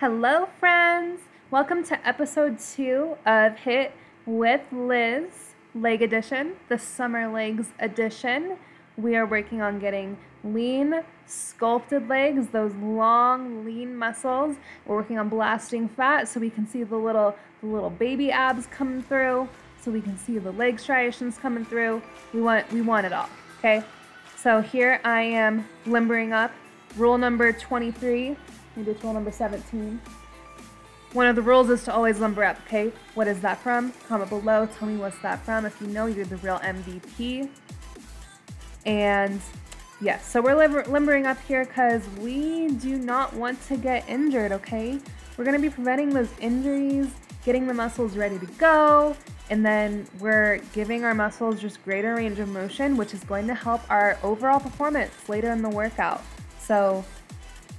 Hello, friends! Welcome to episode two of HIIT with Liz Leg Edition, the Summer Legs Edition. We are working on getting lean, sculpted legs, those long, lean muscles. We're working on blasting fat so we can see the little, the little baby abs come through, so we can see the leg striations coming through. We want, we want it all, okay? So here I am limbering up. Rule number 23, maybe it's rule number 17. One of the rules is to always limber up, okay? What is that from? Comment below, tell me what's that from. If you know, you're the real MVP. And yes, so we're limber- limbering up here because we do not want to get injured, okay? We're gonna be preventing those injuries, getting the muscles ready to go, and then we're giving our muscles just greater range of motion, which is going to help our overall performance later in the workout. So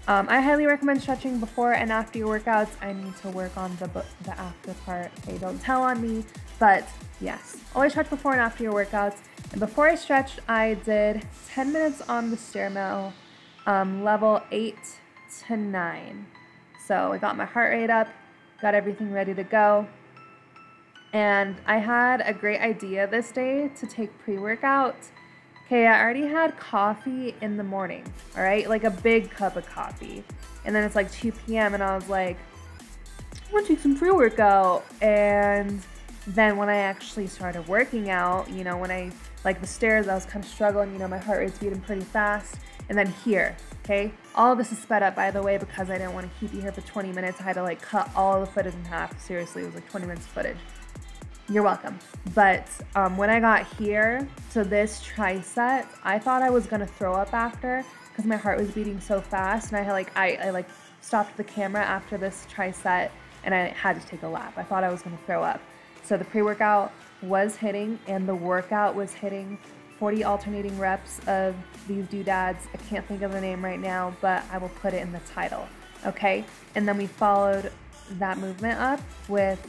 um, I highly recommend stretching before and after your workouts. I need to work on the the after part. Okay, don't tell on me, but yes, always stretch before and after your workouts. And before I stretched, I did 10 minutes on the stair mill, um, level eight to nine. So I got my heart rate up, got everything ready to go. And I had a great idea this day to take pre workout. Okay, I already had coffee in the morning, all right? Like a big cup of coffee. And then it's like 2 p.m. and I was like, I want to take some pre workout. And then when I actually started working out, you know, when I, like the stairs, I was kind of struggling, you know, my heart rate's beating pretty fast. And then here, okay? All this is sped up, by the way, because I didn't want to keep you here for 20 minutes. I had to like cut all the footage in half. Seriously, it was like 20 minutes of footage. You're welcome. But um, when I got here to this triset, I thought I was gonna throw up after because my heart was beating so fast, and I had like I, I like stopped the camera after this triset, and I had to take a lap. I thought I was gonna throw up. So the pre-workout was hitting, and the workout was hitting 40 alternating reps of these doodads. I can't think of the name right now, but I will put it in the title. Okay, and then we followed that movement up with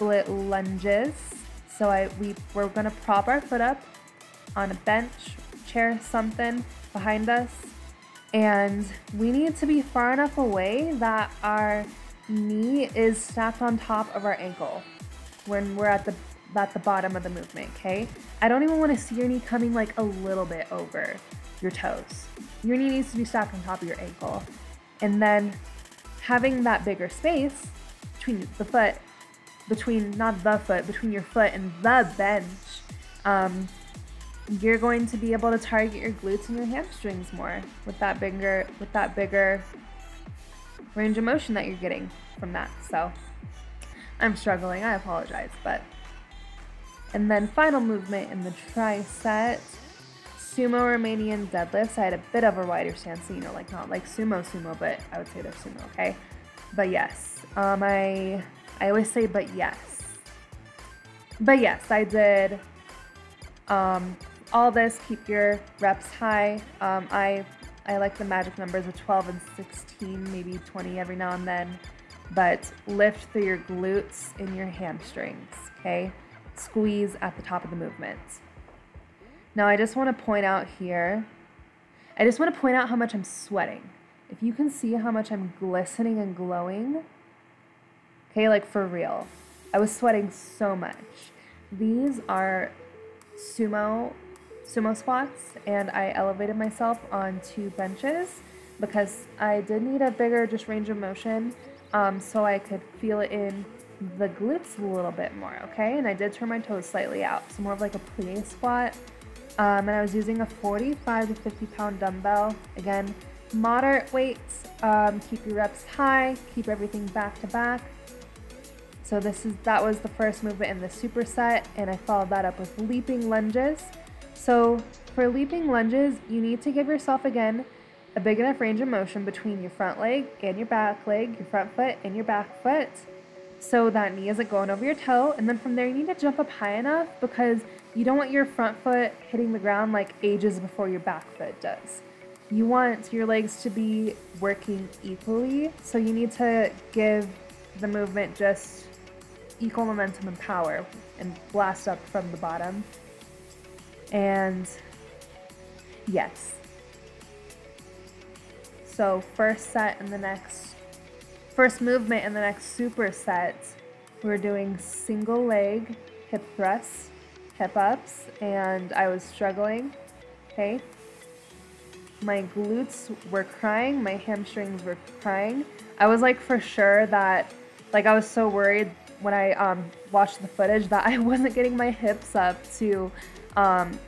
split lunges. So I we we're gonna prop our foot up on a bench, chair, something behind us, and we need to be far enough away that our knee is stacked on top of our ankle when we're at the at the bottom of the movement. Okay, I don't even want to see your knee coming like a little bit over your toes. Your knee needs to be stacked on top of your ankle, and then having that bigger space between the foot between not the foot between your foot and the bench um, you're going to be able to target your glutes and your hamstrings more with that bigger with that bigger range of motion that you're getting from that. So i'm struggling. I apologize but and then final movement in the triset sumo romanian deadlifts. I had a bit of a wider stance so you know like not like sumo sumo but i would say they're sumo okay? But yes um i I always say, but yes. But yes, I did um, all this. Keep your reps high. Um, I I like the magic numbers of 12 and 16, maybe 20 every now and then. But lift through your glutes and your hamstrings. Okay, squeeze at the top of the movement. Now I just want to point out here. I just want to point out how much I'm sweating. If you can see how much I'm glistening and glowing. Okay, like for real. I was sweating so much. These are sumo sumo squats and I elevated myself on two benches because I did need a bigger just range of motion um, so I could feel it in the glutes a little bit more, okay? And I did turn my toes slightly out, so more of like a plie squat. Um, and I was using a 45 to 50 pound dumbbell. Again, moderate weights, um, keep your reps high, keep everything back to back. So this is that was the first movement in the superset, and I followed that up with leaping lunges. So for leaping lunges, you need to give yourself again a big enough range of motion between your front leg and your back leg, your front foot and your back foot, so that knee isn't going over your toe. And then from there, you need to jump up high enough because you don't want your front foot hitting the ground like ages before your back foot does. You want your legs to be working equally, so you need to give the movement just equal momentum and power and blast up from the bottom. And yes. So first set in the next, first movement in the next superset, we're doing single leg hip thrusts, hip ups, and I was struggling, okay? My glutes were crying, my hamstrings were crying. I was like for sure that, like I was so worried when I um, watched the footage that I wasn't getting my hips up to um,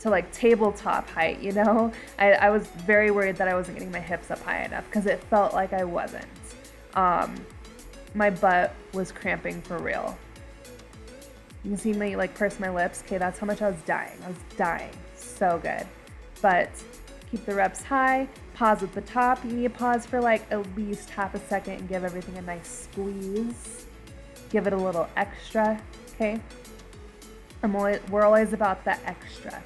to like tabletop height, you know? I, I was very worried that I wasn't getting my hips up high enough because it felt like I wasn't. Um, my butt was cramping for real. You can see me like purse my lips. Okay, that's how much I was dying. I was dying. So good. But keep the reps high. Pause at the top. You need to pause for like at least half a second and give everything a nice squeeze. Give it a little extra. Okay. I'm always, we're always about the extra.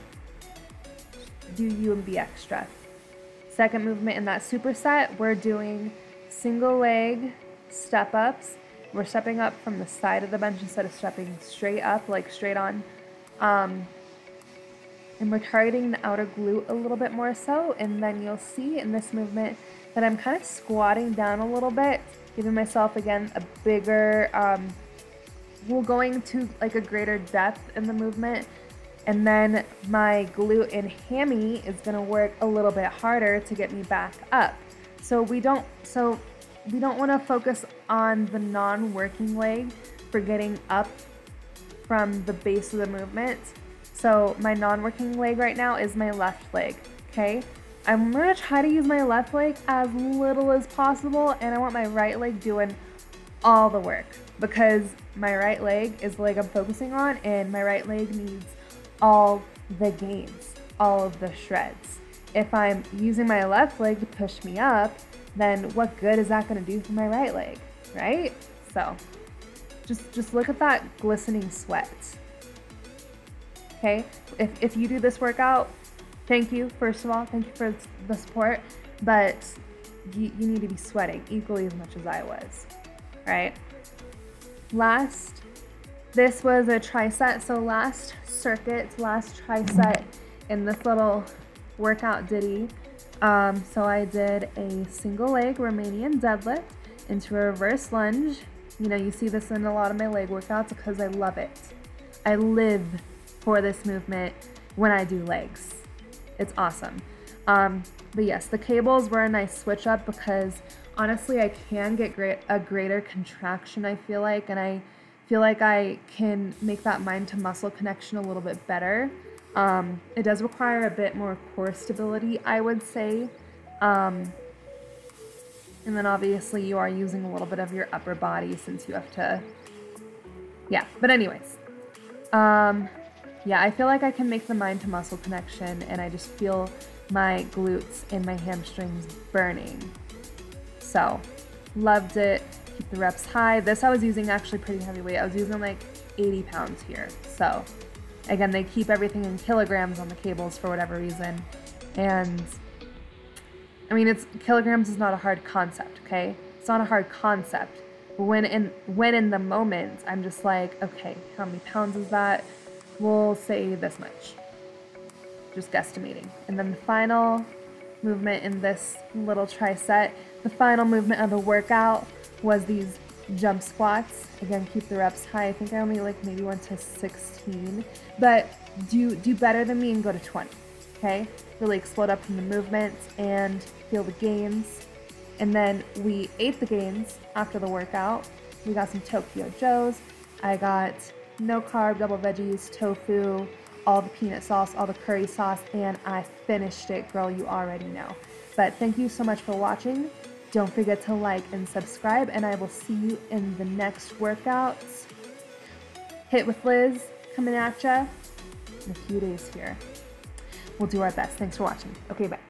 Do you and be extra. Second movement in that superset, we're doing single leg step ups. We're stepping up from the side of the bench instead of stepping straight up, like straight on. Um, and we're targeting the outer glute a little bit more so. And then you'll see in this movement that I'm kind of squatting down a little bit, giving myself again a bigger, um, we're going to like a greater depth in the movement. And then my glute and hammy is gonna work a little bit harder to get me back up. So we don't, so we don't wanna focus on the non-working leg for getting up from the base of the movement. So my non-working leg right now is my left leg, okay? I'm gonna try to use my left leg as little as possible and I want my right leg doing all the work because my right leg is the leg I'm focusing on and my right leg needs all the gains, all of the shreds. If I'm using my left leg to push me up, then what good is that going to do for my right leg, right? So just, just look at that glistening sweat. Okay, if, if you do this workout, thank you, first of all, thank you for the support, but you, you need to be sweating equally as much as I was, right? Last, this was a triset. so last circuit, last triset in this little workout ditty. Um, so I did a single leg Romanian deadlift into a reverse lunge. You know, you see this in a lot of my leg workouts because I love it. I live for this movement when I do legs. It's awesome. Um, but yes, the cables were a nice switch up because honestly, I can get great a greater contraction. I feel like, and I feel like I can make that mind to muscle connection a little bit better. Um, it does require a bit more core stability, I would say. Um, and then obviously you are using a little bit of your upper body since you have to, yeah. But anyways, um, yeah, I feel like I can make the mind to muscle connection and I just feel my glutes and my hamstrings burning. So, loved it. Keep the reps high. This I was using actually pretty heavy weight. I was using like 80 pounds here. So, again, they keep everything in kilograms on the cables for whatever reason. And I mean, it's kilograms is not a hard concept, okay? It's not a hard concept. But when in when in the moment, I'm just like, okay, how many pounds is that? We'll say this much. Just guesstimating. And then the final movement in this little triset the final movement of the workout was these jump squats. Again, keep the reps high. I think I only like maybe went to 16, but do do better than me and go to 20. Okay, really explode up from the movements and feel the gains. And then we ate the gains after the workout. We got some Tokyo Joes. I got no carb, double veggies, tofu, all the peanut sauce, all the curry sauce, and I finished it, girl. You already know. But thank you so much for watching. Don't forget to like and subscribe, and I will see you in the next workouts. HIIT with Liz coming at ya in a few days here. We'll do our best. Thanks for watching. Okay, bye.